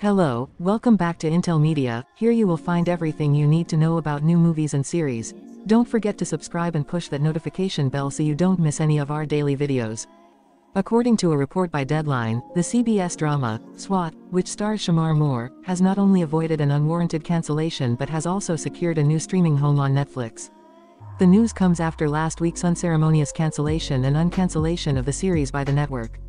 Hello, welcome back to Intel Media, here you will find everything you need to know about new movies and series. Don't forget to subscribe and push that notification bell so you don't miss any of our daily videos. According to a report by Deadline, the CBS drama, SWAT, which stars Shemar Moore, has not only avoided an unwarranted cancellation but has also secured a new streaming home on Netflix. The news comes after last week's unceremonious cancellation and uncancellation of the series by the network.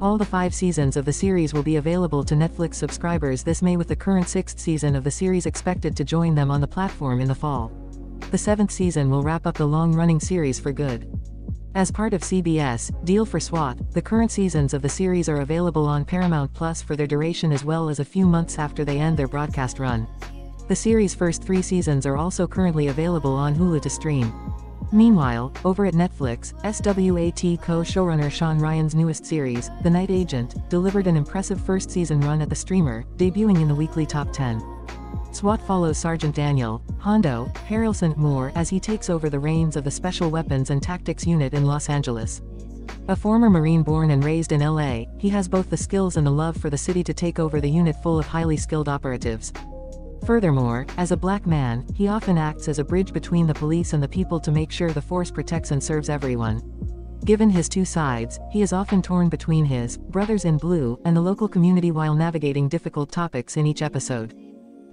All the five seasons of the series will be available to Netflix subscribers this May with the current sixth season of the series expected to join them on the platform in the fall. The seventh season will wrap up the long-running series for good. As part of CBS, Deal for SWAT, the current seasons of the series are available on Paramount Plus for their duration as well as a few months after they end their broadcast run. The series' first three seasons are also currently available on Hulu to stream. Meanwhile, over at Netflix, SWAT co-showrunner Sean Ryan's newest series, The Night Agent, delivered an impressive first-season run at the streamer, debuting in the weekly top 10. SWAT follows Sergeant Daniel, Hondo, Harrelson Moore as he takes over the reins of the Special Weapons and Tactics Unit in Los Angeles. A former Marine born and raised in LA, he has both the skills and the love for the city to take over the unit full of highly skilled operatives. Furthermore, as a black man, he often acts as a bridge between the police and the people to make sure the force protects and serves everyone. Given his two sides, he is often torn between his brothers in blue and the local community while navigating difficult topics in each episode.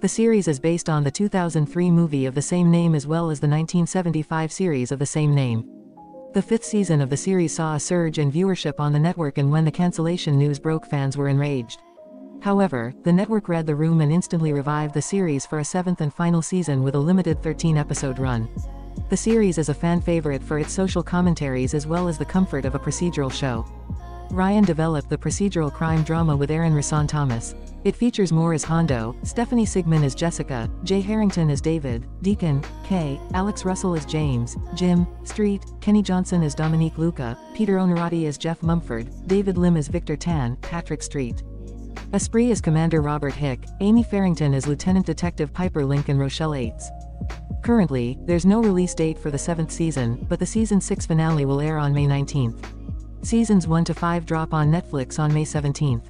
The series is based on the 2003 movie of the same name as well as the 1975 series of the same name. The fifth season of the series saw a surge in viewership on the network and when the cancellation news broke fans were enraged. However, the network read the room and instantly revived the series for a seventh and final season with a limited 13-episode run. The series is a fan favorite for its social commentaries as well as the comfort of a procedural show. Ryan developed the procedural crime drama with Aaron Rahsaan Thomas. It features Moore as Hondo, Stephanie Sigman as Jessica, Jay Harrington as David, Deacon, Kay, Alex Russell as James, Jim, Street, Kenny Johnson as Dominique Luca, Peter Onorati as Jeff Mumford, David Lim as Victor Tan, Patrick Street. Esprit is Commander Robert Hick, Amy Farrington is Lieutenant Detective Piper and Rochelle Aytes. Currently, there's no release date for the seventh season, but the season 6 finale will air on May 19th. Seasons 1 to 5 drop on Netflix on May 17th.